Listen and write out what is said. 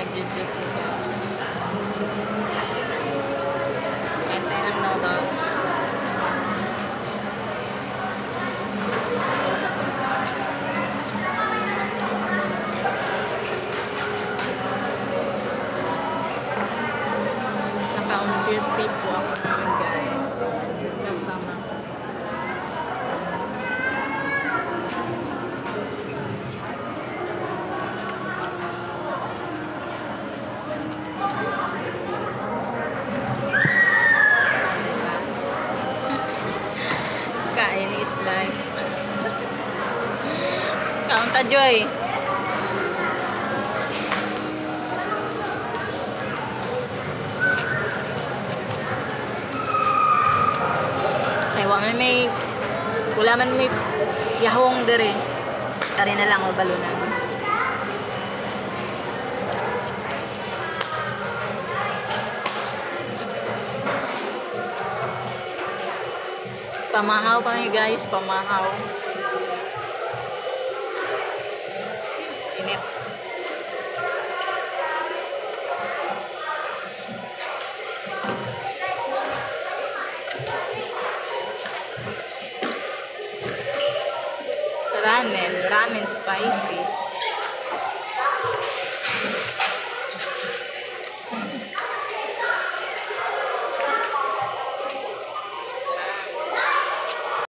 nag-YouTube po siya. Antay ng noodles. Naka-on-tube tape po is life. Kaunta Joy. Ay, wa man may wala man may yahong dere. Tari na lang o balunan. Pamahaw pa kami guys, pamahaw. Init. Ramen, ramen spicy.